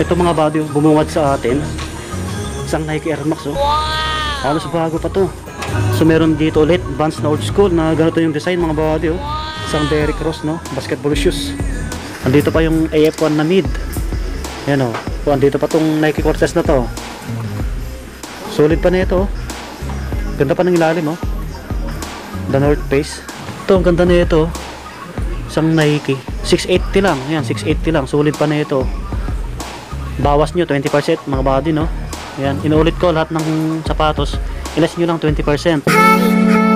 Ito mga oh, bumungad sa atin. Isang Nike Air Max, oh. Halos bago pa to. So meron dito ulit, Vans na old school na ganito yung design mga body, oh. Isang Derrick Cross, no? Basketball shoes. Andito pa yung AF1 na mid. Yan, oh. So, andito pa tong Nike Cortez na to. Solid pa na ito, oh. Ganda pa ng ilalim, oh. The North Face. Ito, ang ganda na ito, oh. Isang Nike. 680 lang. Yan, 680 lang. Solid pa na ito. Bawas nyo, 20% mga body, no? Yan, inuulit ko lahat ng sapatos. Ilas nyo lang 20%.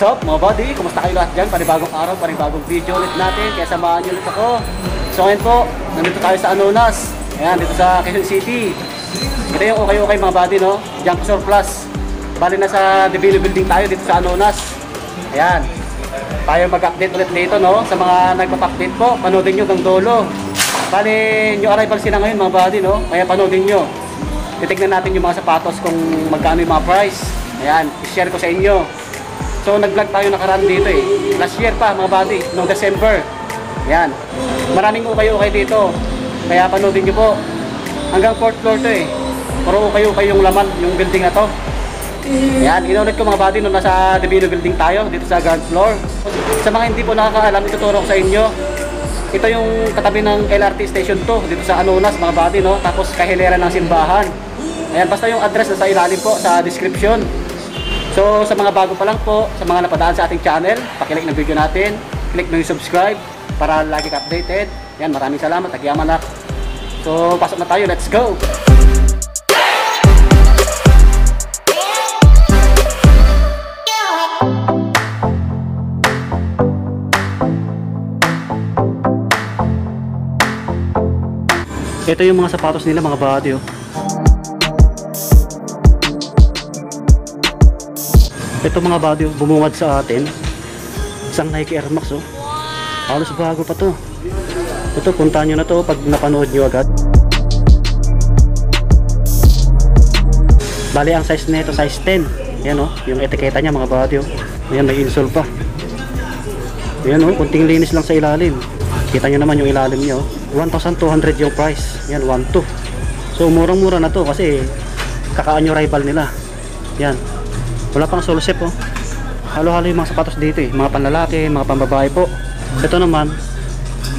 What's up mga buddy? Kumusta kayo lahat dyan? Panibagong araw, panibagong video ulit natin. Kaya samahan nyo ulit ako. So ngayon po, nandito tayo sa Anonas. Ayan, dito sa Quezon City. Ito yung okay-okay mga buddy, no? Junk Surplus. Bali na sa Devilo Building tayo dito sa Anonas. Ayan. Tayo mag-update ulit dito, no? Sa mga nagpap-update po, panoodin nyo ng dolo. Bali, new arrival sila ngayon mga buddy, no? Kaya panoodin nyo. Titignan natin yung mga sapatos kung magkano yung mga price. Ayan, i-share ko sa inyo. So nag-vlog tayo nakaraan dito eh. Last year pa mga buddy, noong December. Yan. Maraming ukay-ukay dito. Kaya panoodin nyo po. Hanggang 4th floor to eh. Puro ukay-ukay yung laman, yung building na to. Yan, inulit ko mga buddy nung nasa Divino Building tayo, dito sa ground floor. Sa mga hindi po nakakaalam, ituturo ko sa inyo. Ito yung katabi ng LRT Station 2, dito sa Anonas mga buddy, no? Tapos kahilera ng simbahan. Ayan, basta yung address na sa ilalim po, sa description. So sa mga bago pa lang po, sa mga napadaan sa ating channel, pakilike ng video natin, click ng subscribe para lagi ka updated. Yan, maraming salamat, nagyaman na. So pasok na tayo, let's go! Ito yung mga sapatos nila mga body oh. Ito mga body bumungad sa atin. Isang Nike Air Max oh. Halos bago pa to. Ito puntahan nyo na to pag napanood nyo agad. Bali ang size nito size 10. Yan oh, yung etiketa niya mga body oh. Ayan may insole pa. Ayan oh, kunting linis lang sa ilalim. Kita nyo naman yung ilalim niya oh. 1,200 yung price. Yan 1,2. So murang-mura na to kasi kakaan rival nila. Yan. Wala pang solo step oh. Halo-halo yung mga sapatos dito eh. Mga panlalaki, mga pambabae po. Ito naman,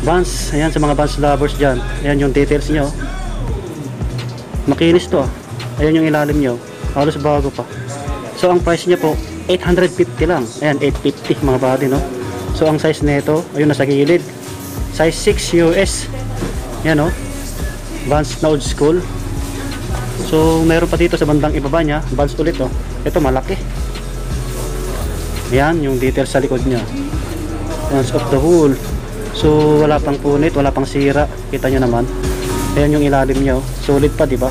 Vans. Ayan sa mga Vans lovers dyan. Ayan yung details niya oh. Makinis to ah. Ayan yung ilalim niya oh. Halos bago pa. So ang price niya po, 850 lang. Ayan, 850 mga body no. So ang size nito, ayun nasa gilid. Size 6 US. Yan oh. Vans na old school. So meron pa dito sa bandang ibaba niya, Vans ulit oh. Ito malaki. Yan yung details sa likod niya. Vans of the whole. So wala pang punit, wala pang sira. Kita nyo naman. Ayan yung ilalim niya oh. Solid pa, di ba?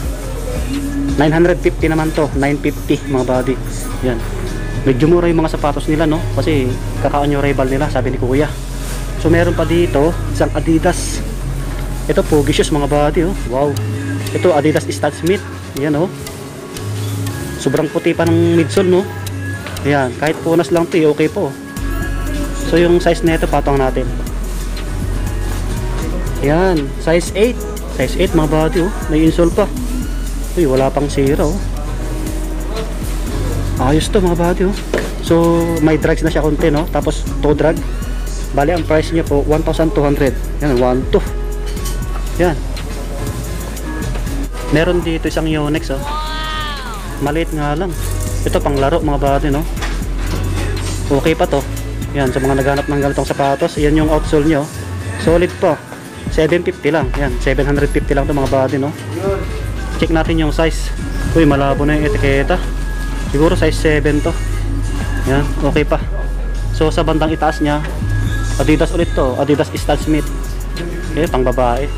950 naman to, 950 mga body. Yan. Medyo mura yung mga sapatos nila no kasi kakaan yung rival nila, sabi ni Kuya. So meron pa dito, isang Adidas. Ito pogi shoes mga body oh. Wow. Ito Adidas Stan Smith. Yan oh. Sobrang puti pa ng midsole no. Ayan, kahit punas lang 'to, eh, okay po. So yung size nito patong natin. Yan, size 8. Size 8 mga body oh. May insole pa. Uy, wala pang sira oh. Ayos to mga body oh. So may drags na siya konti no. Tapos toe drag. Bali ang price niya po 1,200. Yan, 1,2. Yan. Meron dito isang Yonex oh. Maliit nga lang. Ito pang laro mga body no. Okay pa to. Yan sa mga naghanap ng ganitong sapatos, yan yung outsole nyo. Solid pa. 750 lang. Yan, 750 lang to mga body no. Check natin yung size. Uy, malabo na yung etiketa. Siguro size 7 to. Yan, okay pa. So sa bandang itaas niya, Adidas ulit to. Adidas Stan Smith. Okay, pang babae.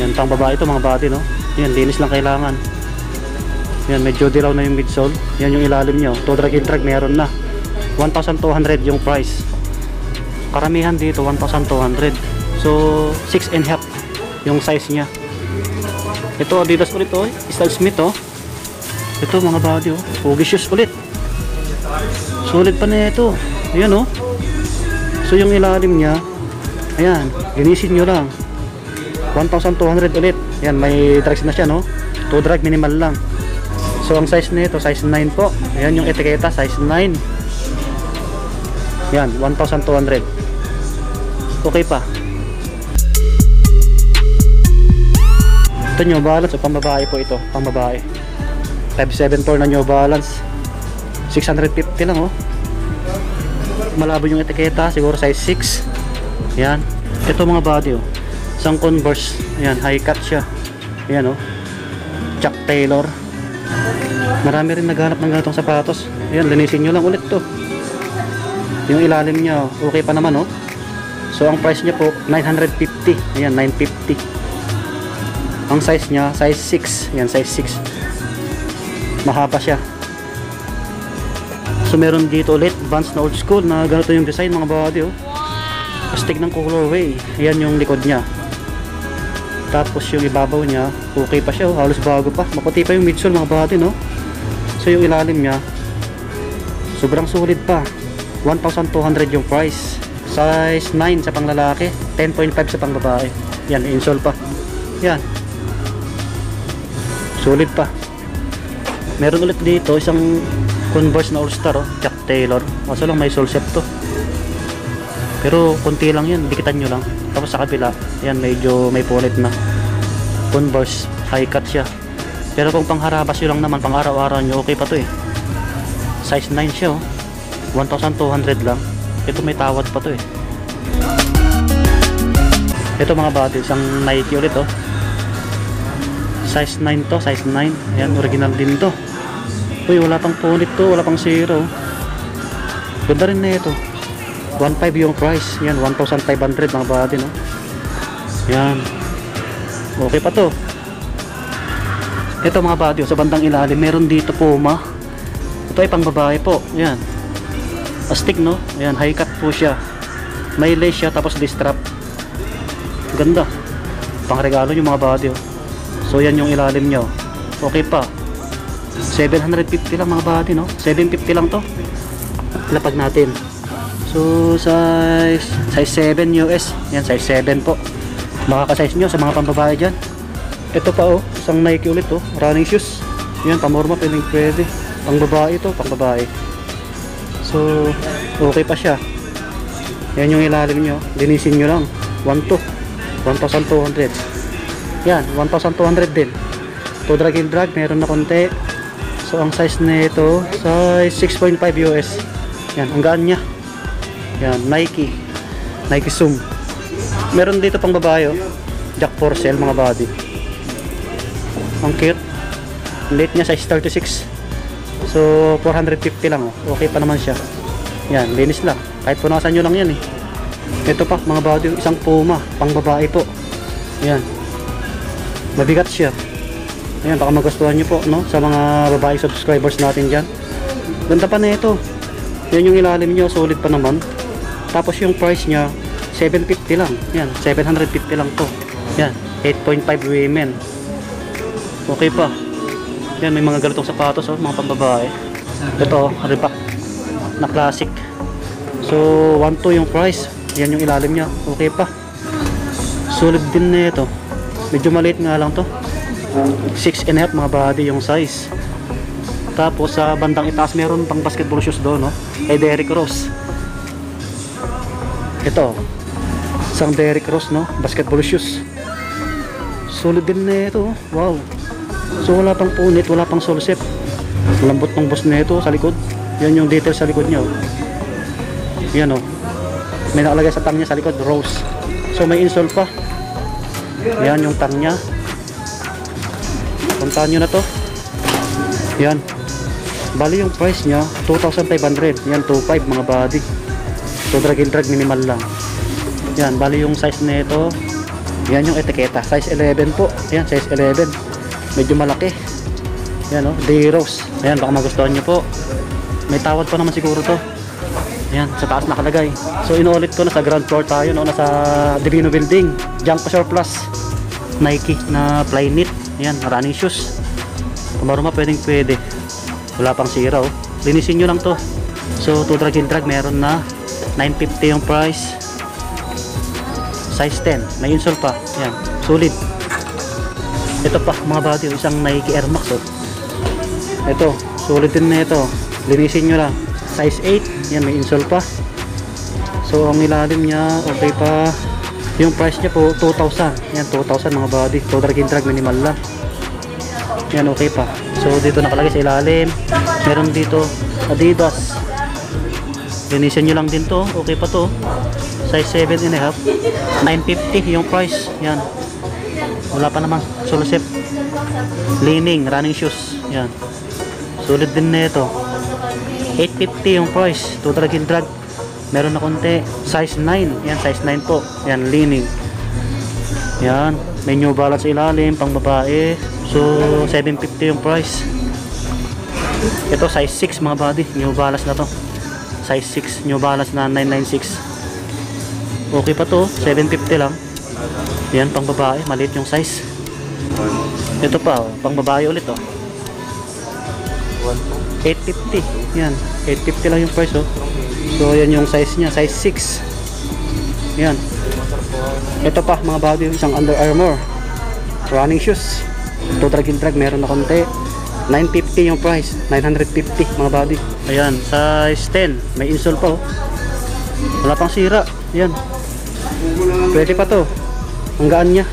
Yan, pang babae to mga body no. Yan, linis lang kailangan. Yan, medyo dilaw na yung midsole. Yan yung ilalim nyo. To drag and drag meron na. 1,200 yung price. Karamihan dito 1,200. So 6 and half yung size niya. Ito Adidas ulit oh. Stan Smith oh. Ito mga body oh. Pogi shoes ulit. Sulit pa na ito. Ayan oh. So yung ilalim niya, ayan, linisin nyo lang. 1,200 ulit. Ayan, may drags na siya no. 2 drag minimal lang. So ang size nito, size 9 po. Ayan yung etiketa, size 9. Yan, 1,200. Okay pa. Ito New Balance o pambabae po ito, pambabae. 574 na New Balance. 650 lang oh. Malabo yung etiketa, siguro size 6. Yan. Ito mga body oh. Isang Converse. Yan, high cut siya. Yan oh. Chuck Taylor. Marami rin naghanap ng ganitong sapatos. Ayan, linisin nyo lang ulit to. Yung ilalim niya, okay pa naman, oh. So, ang price niya po, 950. Ayan, 950. Ang size niya, size 6. Ayan, size 6. Mahaba siya. So, meron dito ulit, Vans na old school, na ganito yung design, mga body, oh. Astig ng colorway. Ayan yung likod niya. Tapos yung ibabaw niya, okay pa siya, oh. halos bago pa. Maputi pa yung midsole, mga body, no? So, yung ilalim niya, sobrang sulit pa. 1,200 yung price. Size 9 sa panglalaki, 10.5 sa pangbabae. Yan, insole pa. Yan. Sulit pa. Meron ulit dito isang Converse na All-Star, oh, Jack Taylor. Kaso lang may sole set to. Pero konti lang yan, dikitan nyo lang. Tapos sa kabila, yan medyo may pulit na. Converse, high cut siya. Pero kung pangharabas nyo lang naman, pang araw-araw nyo, okay pa to eh. Size 9 siya oh. 1,200 lang. Ito may tawad pa to eh. Ito mga body, isang Nike ulit oh. Size 9 to, size 9. Ayan, original din to. Uy, wala pang punit to, wala pang zero. Ganda rin na ito. 1.5 yung price. Yan, 1,500 mga body no. Yan. Okay pa to. Ito mga body, oh, sa bandang ilalim, meron dito Puma. Ito ay pang po. Yan. Astig no? Ayan, high cut po siya. May lace siya tapos distrap. Ganda. Pang regalo yung mga body. Oh. So yan yung ilalim nyo. Okay pa. 750 lang mga body no? 750 lang to. Lapag natin. So size size 7 US. Yan size 7 po. Makaka-size nyo sa mga pambabae dyan. Ito pa oh, isang Nike ulit oh, running shoes. Yan, pamorma pwedeng pwede. Pang babae to, pang babae. So, okay pa siya. Yan yung ilalim nyo. Linisin nyo lang. 1 to. 1,200. Yan, 1,200 din. To drag and drag, meron na konti. So, ang size nito, size 6.5 US. Yan, ang gaan niya. Yan, Nike. Nike Zoom. Meron dito pang babae, oh. Jack Porcel, mga body. Ang cute. Late niya size 36. So, 450 lang, oh. Okay pa naman siya. Yan, linis lang. Kahit punasan nyo lang yan, eh. Ito pa, mga body, isang Puma, pang babae po. Yan. Mabigat siya. Ayan, baka magustuhan nyo po, no? Sa mga babae subscribers natin dyan. Ganda pa na ito. Yan yung ilalim nyo, solid pa naman. Tapos yung price niya, 750 lang. Yan, 750 lang to. Yan, 8.5 women. Okay pa. Yan, may mga ganitong sapatos, oh, mga pambabae. Ito, Reebok na classic. So, 1.2 yung price. Yan yung ilalim niya. Okay pa. Solid din na ito. Medyo maliit nga lang to. 6 and a half mga body yung size. Tapos sa bandang itaas meron pang basketball shoes doon, no? Kay Derrick Rose. Ito. Isang Derrick Rose, no? Basketball shoes. Solid din na ito. oh. Wow. So wala pang punit, wala pang solsep. Lambot ng boss na ito sa likod. Yan yung detail sa likod niya. oh. Yan oh. May nakalagay sa tang sa likod, rose. So may insole pa. Yan yung tang niya. Puntahan nyo na to. Yan. Bali yung price niya, 2,500. Yan, 2,500 mga body. So drag and drag minimal lang. Yan, bali yung size na ito. Yan yung etiketa. Size 11 po. Yan, size 11. Medyo malaki. Yan oh, day rose. Ayan, baka magustuhan nyo po. May tawad pa naman siguro to. Ayan, sa taas nakalagay. So inuulit ko na sa ground floor tayo, no? Nasa Divino Building. Jump Surplus. Nike na fly knit. Ayan, running shoes. Kung maruma pwedeng pwede. Wala pang sira oh. Linisin nyo lang to. So, to drag and drag, meron na 950 yung price. Size 10. May insole pa. Ayan, solid. Ito pa, mga body, isang Nike Air Max oh. Ito, solid din na ito. Linisin nyo lang. Size 8. Yan, may insole pa. So, ang ilalim niya, okay pa. Yung price niya po, 2,000. Yan, 2,000 mga body. So, drag and drag, minimal lang. Yan, okay pa. So, dito nakalagay sa ilalim. Meron dito, Adidas. Linisin nyo lang din to. Okay pa to. Size 7 and a half. 950 yung price. Yan. Wala pa naman. Solusip. Leaning, running shoes. Yan. Sulit din na ito. 850 yung price. To drag. Meron na konti. Size 9. Yan, size 9 po. Yan, leaning. Yan. May new balance ilalim, pang babae. So, 750 yung price. Ito, size 6 mga body. New balance na to. Size 6. New balance na 996. Okay pa to. 750 lang. Yan, pang babae. Maliit yung size. Ito pa, oh, pang babae ulit oh. 850. Yan. 850 lang yung price oh. So, yan yung size niya. Size 6. Yan. Ito pa, mga body. Isang Under Armour. Running shoes. Ito drag and drag. Meron na konti. 950 yung price. 950 mga body. Ayan. Size 10. May insole pa oh. Wala pang sira. Yan. Pwede pa to. Ang gaan niya.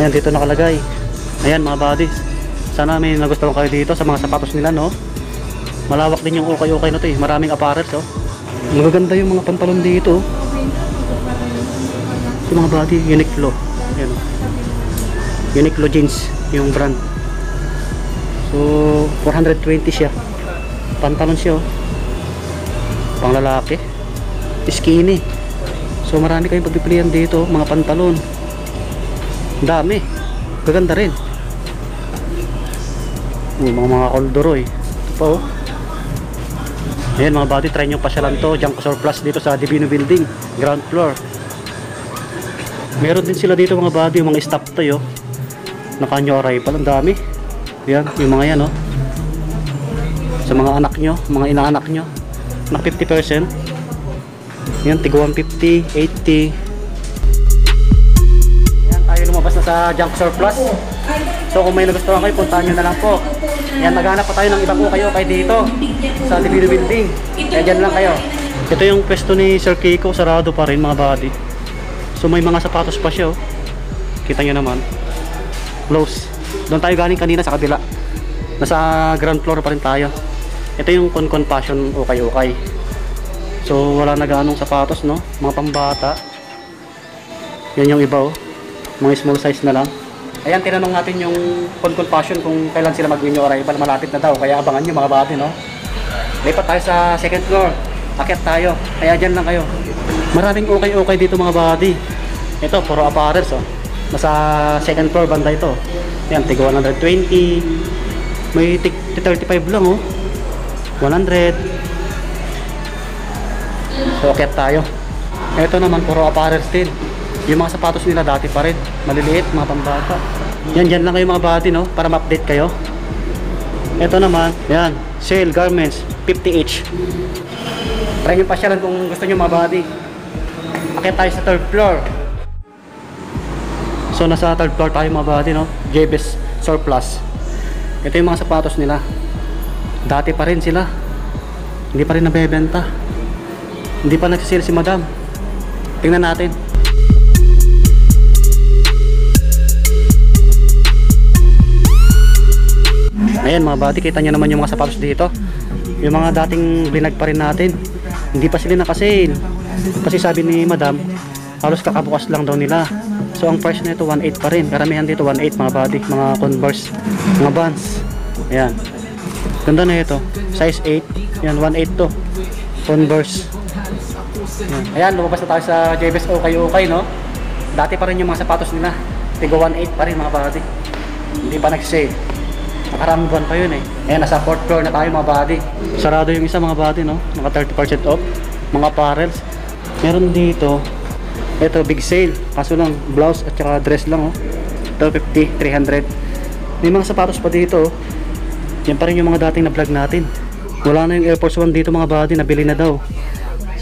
Ayan, dito nakalagay. Ayan mga body. Sana may nagustuhan kayo dito sa mga sapatos nila, no? Malawak din yung ukay-ukay na to eh. Maraming apparels, oh. Magaganda yung mga pantalon dito. oh. Mga body, Uniqlo. Ayan, oh. Uniqlo jeans, yung brand. So, 420 siya. Pantalon siya, oh. Pang lalaki. Skinny. So, marami kayong pagpipilian dito, mga pantalon. Dami. Gaganda rin. Yung mga mga koldoroy. Ito pa oh. Ayan mga body, try nyo pasyalan to. Junk Surplus dito sa Divino Building. Ground floor. Meron din sila dito mga body, yung mga stop to yo. Naka-new arrival. Ang dami. Yan, yung mga yan oh. Sa mga anak nyo, mga inaanak nyo. Na 50%. Yan, tigo 150, 80, Yan, tayo lumabas na sa junk surplus. So kung may nagustuhan kayo, puntahan nyo na lang po. Yan, maghanap pa tayo ng ibang kayo kay dito sa Divino Building. Kaya dyan lang kayo. Ito yung pwesto ni Sir Kiko, sarado pa rin mga body. So may mga sapatos pa siya oh. Kita nyo naman. Close. Doon tayo galing kanina sa kabila. Nasa ground floor pa rin tayo. Ito yung Concon Passion ukay-ukay. So wala na ganong sapatos no, mga pambata. Yan yung iba oh. Mga small size na lang. Ayan, tinanong natin yung Concon Passion kung kailan sila mag-renew arrival. Malapit na daw, kaya abangan nyo mga bati, no? Lipat tayo sa second floor. Akit tayo. Kaya dyan lang kayo. Maraming okay-okay dito mga body. Ito, puro apparels, oh. Nasa second floor banda ito. Yan, tigo 120. May tig 35 lang, oh. 100. So, akit tayo. Ito naman, puro apparels din. Yung mga sapatos nila dati pa rin. Maliliit, mga pambata. Yan, dyan lang kayo mga bati, no? Para ma-update kayo. Ito naman, yan. Sale garments, 50 each. Try nyo pasyalan kung gusto nyo mga bati. Akit tayo sa third floor. So, nasa third floor tayo mga bati, no? JBS Surplus. Ito yung mga sapatos nila. Dati pa rin sila. Hindi pa rin nabebenta. Hindi pa nagsisale si madam. Tingnan natin. Ayan mga buddy, kita nyo naman yung mga sapatos dito. Yung mga dating binag pa rin natin. Hindi pa sila nakasale. Kasi sabi ni madam, halos kakabukas lang daw nila. So ang price nito 1.8 pa rin. Karamihan dito 1.8 mga buddy, mga Converse, mga Vans. Ayan. Ganda na ito. Size 8. Yan 1.8 to. Converse. Ayan. Ayan, lumabas na tayo sa JBS Okay Okay, no? Dati pa rin yung mga sapatos nila. Tigo 1.8 pa rin mga buddy. Hindi pa nag-sale. Nakaraming buwan pa yun eh. Ayan, nasa 4th floor na tayo mga buddy. Sarado yung isa mga buddy, no? Naka 30% off. Mga apparels. Meron dito. Ito, big sale. Kaso lang, blouse at saka dress lang, oh. 250, 300. May mga sapatos pa dito, oh. Yan pa rin yung mga dating na vlog natin. Wala na yung Air Force 1 dito mga buddy, nabili na daw.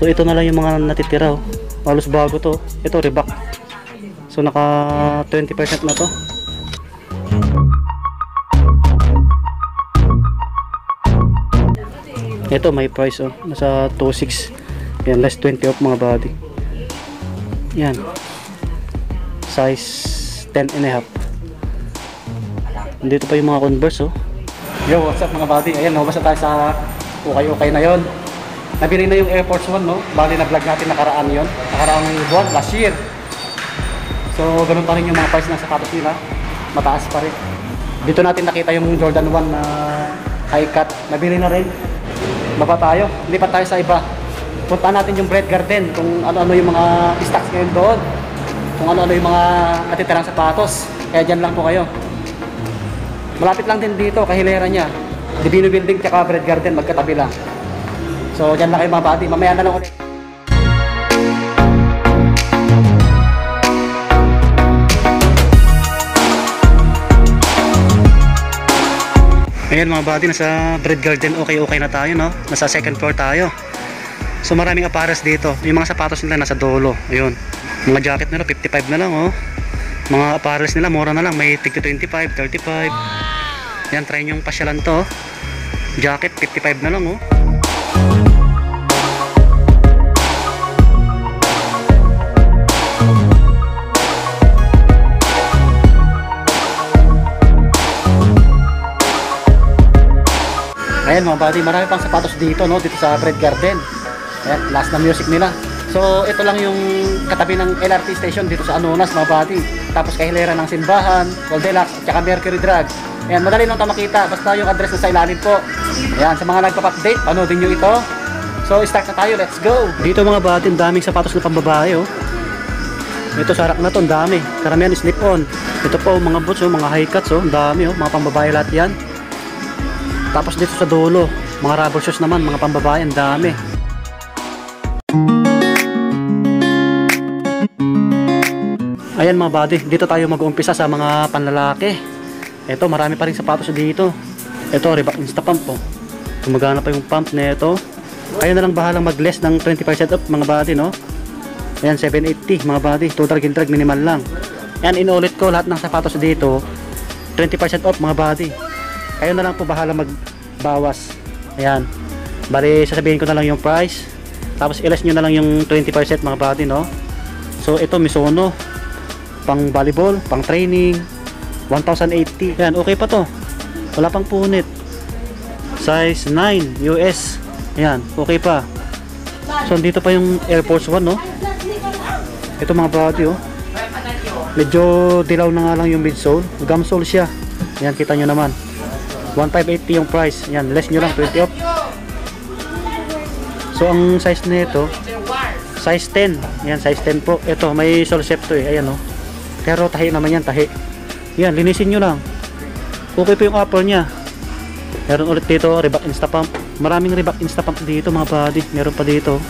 So ito na lang yung mga natitira, oh. Halos bago to. Ito, Reebok. So naka 20% na to. Ito may price oh. Nasa 26. Yan, less 20 off mga body. Yan. Size 10 and a half. Dito pa yung mga Converse oh. Yo, what's up mga body? Ayan, nabasa tayo sa ukay-ukay na yon. Nabili na yung Air Force 1 no. Bali na vlog natin nakaraan yon. Nakaraang buwan, last year. So, ganun pa rin yung mga price ng sapatos nila. Mataas pa rin. Dito natin nakita yung Jordan 1 na high cut. Nabili na rin. Baba tayo. Lipat tayo sa iba. Punta natin yung Bread Garden. Kung ano-ano yung mga stocks ngayon doon. Kung ano-ano yung mga natitirang sapatos. Kaya dyan lang po kayo. Malapit lang din dito, kahilera niya. Divino Building tsaka Bread Garden, magkatabi lang. So, dyan lang kayo mga buddy. Mamaya na lang ulit. Ayan mga buddy, nasa Bread Garden, okay okay na tayo no? Nasa second floor tayo. So maraming aparas dito. Yung mga sapatos nila nasa dolo. Ayun. Mga jacket nila 55 na lang oh. Mga apparels nila mura na lang, may tig 25, 35. Yan, try yung pasyalan to. Jacket 55 na lang oh. Ayan mga buddy, marami pang sapatos dito no, dito sa Bread Garden. Ayan, last na music nila. So ito lang yung katabi ng LRT station dito sa Anonas buddy. Tapos kahilera ng Simbahan, Goldilocks, at saka Mercury Drug. Ayan, madali lang ito makita. Basta yung address na sa ilalim po. Ayan, sa mga nagpap-update, panoodin nyo ito. So start na tayo, let's go! Dito mga ang daming sapatos na pambabae oh. Ito sa rack na to, ang dami. Karamihan slip-on. Ito po, mga boots, oh, mga high cuts, oh, ang dami, oh, mga pambabae lahat yan. Tapos dito sa dulo, mga rubber shoes naman, mga pambabae, ang dami. Ayan mga buddy, dito tayo mag-uumpisa sa mga panlalaki. Ito, marami pa rin sapatos dito. Ito, Reebok Insta Pump po. Gumagana pa yung pump na ito. Kayo na lang bahalang mag-less ng 20% off mga buddy, no? Ayan, 780 mga buddy. Total gildrag minimal lang. Ayan, inulit ko lahat ng sapatos dito. 20% off mga buddy. Kayo na lang po bahala magbawas. Ayan. Bali, sasabihin ko na lang yung price. Tapos, ilas nyo na lang yung 20% mga buddy, no? So, ito Misono. Pang volleyball, pang training. 1,080. Ayan, okay pa to. Wala pang punit. Size 9 US. Ayan, okay pa. So, dito pa yung Air Force 1, no? Ito mga buddy, oh. Medyo dilaw na nga lang yung midsole. Gum sole siya. Ayan, kita nyo naman. 1580 yung price. Yan, less nyo lang, 20 off. So, ang size nito, size 10. Yan, size 10 po. Ito, may solsep to eh. Ayan, oh. Pero tahi naman yan, tahi. Yan, linisin nyo lang. Okay po yung upper niya. Meron ulit dito, Reebok Insta Pump. Maraming Reebok Insta Pump dito, mga buddy. Meron pa dito.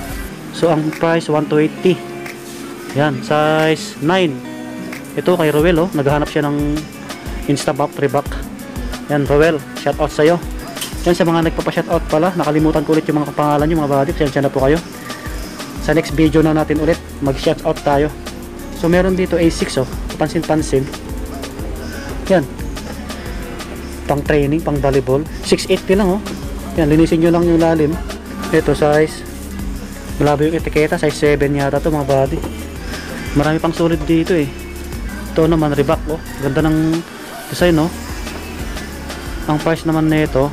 So, ang price, 1280. Yan, size 9. Ito, kay Rowell, oh. Naghahanap siya ng Insta Pump Reebok. Yan, Roel, shout out sa'yo. Yan sa mga nagpapa-shout out pala, nakalimutan ko ulit yung mga pangalan nyo mga buddy. Pasensya na po kayo. Sa next video na natin ulit, mag-shout out tayo. So meron dito A6 oh, pansin-pansin. Yan. Pang training, pang volleyball. 680 lang oh. Yan, linisin nyo lang yung lalim. Ito size. Malabo yung etiketa, size 7 yata to mga buddy. Marami pang sulit dito eh. Ito naman Reebok oh. Ganda ng design oh. Ang price naman nito,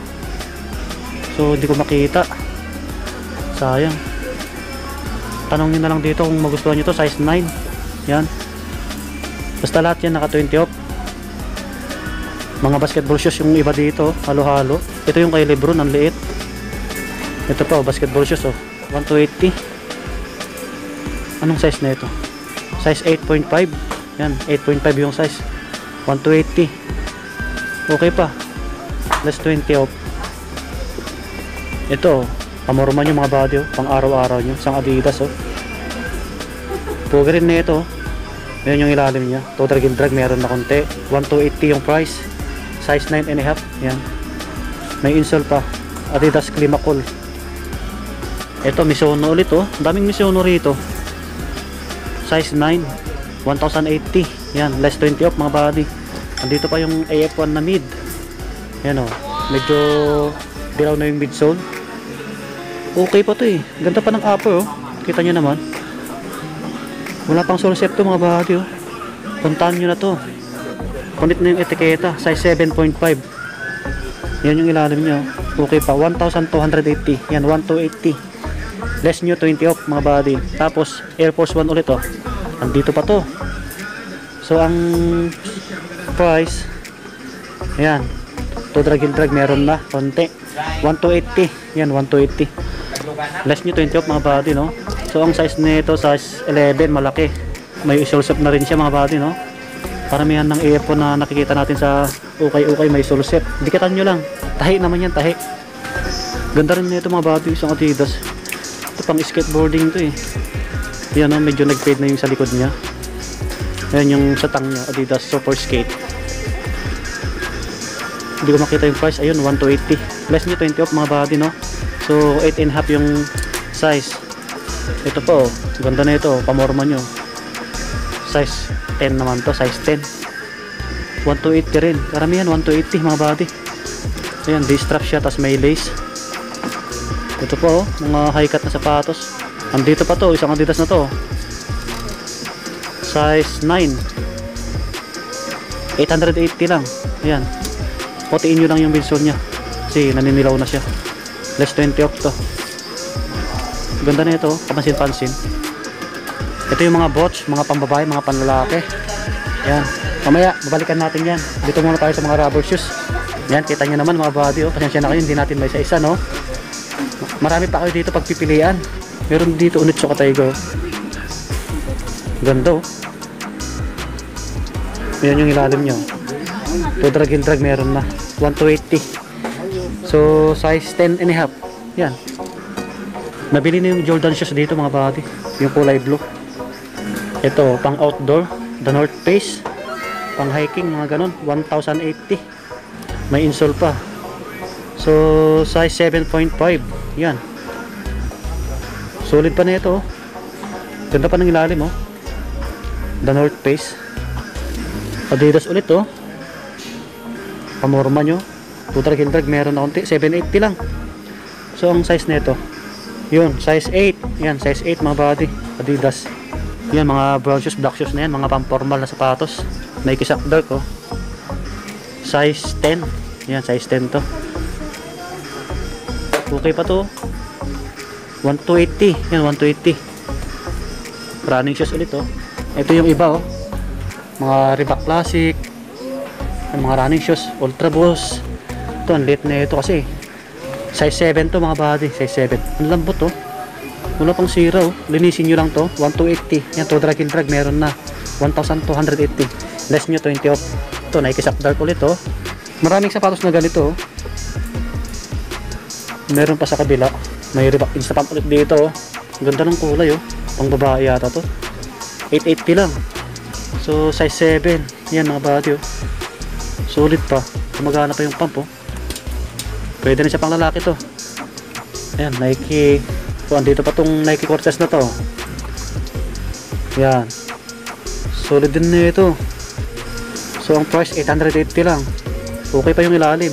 so hindi ko makita. Sayang. Tanong nyo na lang dito kung magustuhan nyo to, size 9. Yan. Basta lahat yan naka 20 off. Mga basketball shoes yung iba dito, halo-halo. Ito yung kay Lebron, ang liit. Ito pa, oh, basketball shoes oh. 1 to 80. Anong size na ito? Size 8.5. Yan, 8.5 yung size. 1 to 80. Okay pa. Less 20 off. Ito, oh, pamorma nyo mga body oh. Pang araw-araw nyo. Isang Adidas oh. Pugi rin na ito oh. Yan yung ilalim niya. Total Gil Drag meron na konti. 1 to 80 yung price. Size 9 and a half. Yan. May insole pa. Adidas Climacool. Ito, Misono ulit oh. Daming Misono rito. Size 9. 1,080. Yan, less 20 off mga body. Andito pa yung AF1 na mid. Yan oh. Medyo dilaw na yung midsole. Okay pa to eh. Ganda pa ng upper oh. Kita nyo naman. Wala pang set to mga body oh. Puntahan nyo na to. Kunit na yung etiketa. Size 7.5. Yan yung ilalim nyo. Okay pa. 1,280. Yan, 1,280 less nyo 20 off mga body tapos Air Force 1 ulit oh andito pa to so ang price ayan to drag and drag meron na konti 1280 yan 1280 less nyo 20 off mga body no? So ang size nito size 11 malaki. May isolsep na rin siya mga body no? Paramihan ng aircon na nakikita natin sa ukay-ukay may solsep dikatan nyo lang. Tahi naman yan tahi. Ganda rin nito mga body isang adidas. Ito pang skateboarding to eh. Yan o medyo nag fade na yung sa likod niya. Yan yung sa tang niya Adidas Super Skate. Hindi ko makita yung price. Ayun 1 to 80 less nyo 20 off mga body no so 8 and half yung size ito po ganda na ito pamorma nyo size 10 naman to size 10 1 to 80 rin karamihan 1 to 80 mga body ayan D-strap siya tas may lace ito po, oh, mga high cut na sapatos. Andito pa to, isang Adidas na to. Size 9. 880 lang. Ayan. Putiin nyo lang yung binsol niya. Kasi naninilaw na siya. Less 20 off to. Ganda na ito, kapansin-pansin. Ito yung mga bots, mga pambabae, mga panlalaki. Ayan. Mamaya, babalikan natin yan. Dito muna tayo sa mga rubber shoes. Yan, kita nyo naman mga body. Oh. Pasensya na kayo, hindi natin may isa-isa, no? marami pa kayo dito pagpipilian meron dito unit sa Tiger ganda oh yan yung ilalim nyo to drag and drag meron na 1 to 80 so size 10 and a half yan nabili na yung Jordan shoes dito mga body yung kulay blue ito pang outdoor the North Face pang hiking mga ganon 1,080 may insole pa so size 7.5 yan. Solid pa na ito. oh. Ganda pa ng ilalim oh. The North Face. Adidas ulit oh. Pamorma nyo. Tutar Hildrag meron na konti. 780 lang. So ang size nito. Yun, size 8. Yan, size 8 mga body. Adidas. Yan, mga brown shoes, black shoes na yan. Mga pang-formal na sapatos. Nike Sock Dark oh. Size 10. Yan, size 10 to okay pa to 1280 yan 1280 running shoes ulit oh ito yung iba oh mga Reebok Classic yung mga running shoes Ultra Boost ito ang late na ito kasi. Size 7 to mga body size 7 ang lambot oh. Wala pang sira oh. Linisin nyo lang to. 1280 yan to drag and drag meron na. 1280 less nyo 20 off. Ito Nike Sock Dark ulit oh. Maraming sapatos na ganito oh. Meron pa sa kabila. May Reebok Insta Pump ulit dito ganda ng kulay oh. Pang babae yata to. 880 lang. So size 7 yan mga body oh. Solid pa. Gumagana pa yung pump oh pwede na siya pang lalaki to. Ayan Nike. So andito pa tong Nike Cortez na to. Yan solid din na ito. So ang price 880 lang. Okay pa yung ilalim.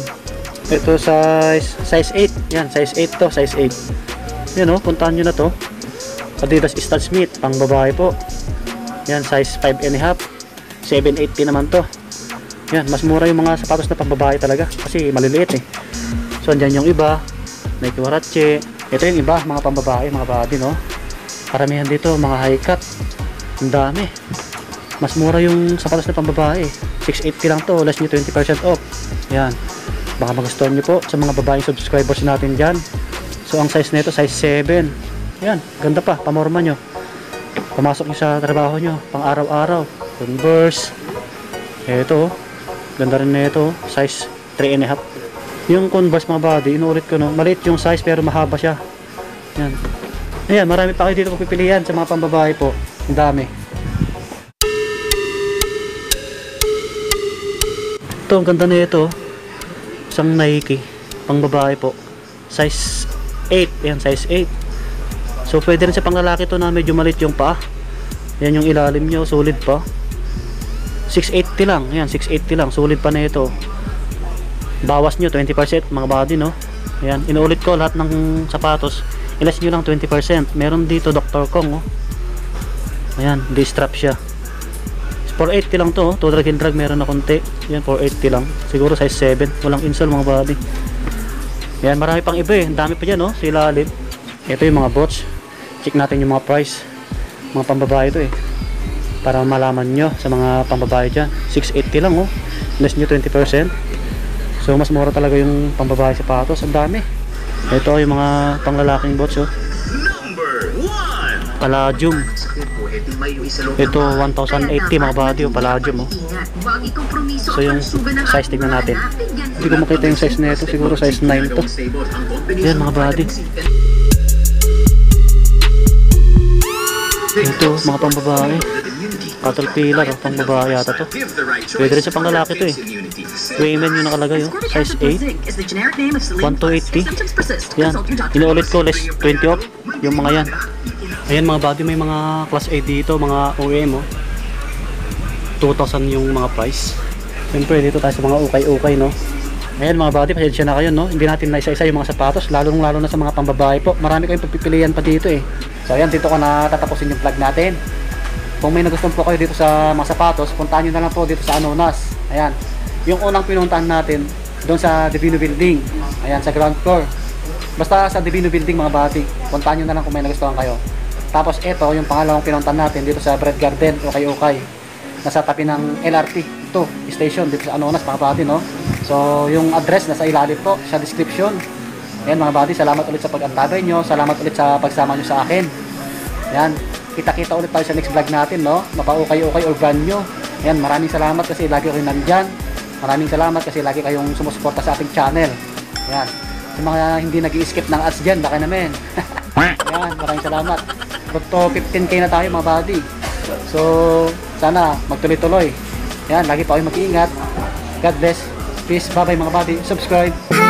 Ito size size 8 yan size 8 to size 8 yan o puntahan nyo na to. Adidas Stan Smith pang babae po. Yan size 5 and a half. 780 naman to. Yan, mas mura yung mga sapatos na pambabae talaga. Kasi maliliit eh. So andyan yung iba, Nike Warache. Ito yung iba, mga pambabae, mga body no. Karamihan dito, mga high cut. Ang dami. Mas mura yung sapatos na pambabae. 680 lang to, less nyo 20% off. Yan. Baka magustuhan nyo po sa mga babaeng subscribers natin dyan. So ang size nito, size 7. Yan, ganda pa, pamorma nyo. Pumasok nyo sa trabaho nyo, pang araw-araw. Converse. Ito, ganda rin na ito, size 3 and a half. Yung Converse mga body, inuulit ko no, maliit yung size pero mahaba siya. Yan. Ayan, marami pa kayo dito kung pipilian sa mga pambabae po. Ang dami. Ito, ang ganda na ito. Isang Nike, pang babae po. Size 8, yan, size 8. So, pwede rin sa panglalaki to na medyo maliit yung paa. Yan yung ilalim nyo, solid pa. 680 lang, yan, 680 lang, solid pa na ito. Bawas nyo, 20% mga body, no? Ayan, inuulit ko lahat ng sapatos. Ilas nyo lang 20%. Meron dito Dr. Kong, oh. Ayan, di-strap siya. 480 lang to, oh. to drag and drag meron na konti. Yan, 480 lang. Siguro size 7. Walang insole mga body. Yan, marami pang iba eh. Dami pa dyan, oh, sa ilalim. Ito yung mga bots. Check natin yung mga price. Mga pambabae to eh. Para malaman nyo sa mga pambabae dyan. 680 lang, oh. Less nyo 20%. So, mas mura talaga yung pambabae sapatos. Ang dami. Ito yung mga panglalaking bots, oh. Palladium. Ito, 1,080 mga body, oh. Palladium, oh. So, yung size tignan natin. Hindi ko makita yung size na ito. Siguro size 9 to. Yan, mga body. Ito, mga pambabae. Caterpillar, oh, pambabae yata to. Pwede rin sa panglalaki to eh. Women yung nakalagay, oh. Size 8. 1,280. Yan. Inuulit ko, less 20 off. Yung mga yan. Ayan mga body, may mga class A dito, mga OEM, oh. 2,000 yung mga price. Siyempre, dito tayo sa mga ukay-ukay, no? Ayan mga body, pasensya na kayo, no? Hindi natin na isa-isa yung mga sapatos, lalong lalo na sa mga pambabae po. Marami kayong pagpipilian pa dito, eh. So, ayan, dito ko na tatapusin yung vlog natin. Kung may nagustuhan po kayo dito sa mga sapatos, puntahan nyo na lang po dito sa Anonas. Ayan. Yung unang pinuntahan natin, doon sa Divino Building. Ayan, sa ground floor. Basta sa Divino Building mga bati, puntahan nyo na lang kung may nagustuhan kayo. Tapos ito, yung pangalawang pinuntahan natin dito sa Bread Garden, Okay Okay. Nasa tabi ng LRT, ito, station dito sa Anonas mga bati, no? So, yung address nasa ilalim po, sa description. Ayan mga bati, salamat ulit sa pag-antabay nyo. Salamat ulit sa pagsama nyo sa akin. Ayan, kita-kita ulit tayo sa next vlog natin, no? Mapa-ukay-ukay or brand nyo. Ayan, maraming salamat kasi lagi kayo nandyan. Maraming salamat kasi lagi kayong sumusuporta sa ating channel. Ayan. Sa mga hindi nag skip ng ads dyan, baka naman. Ayan, maraming salamat. Road to 15k na tayo mga buddy. So, sana magtuloy-tuloy. Ayan, lagi pa kayo mag-iingat. God bless. Peace. Bye-bye mga buddy. Subscribe.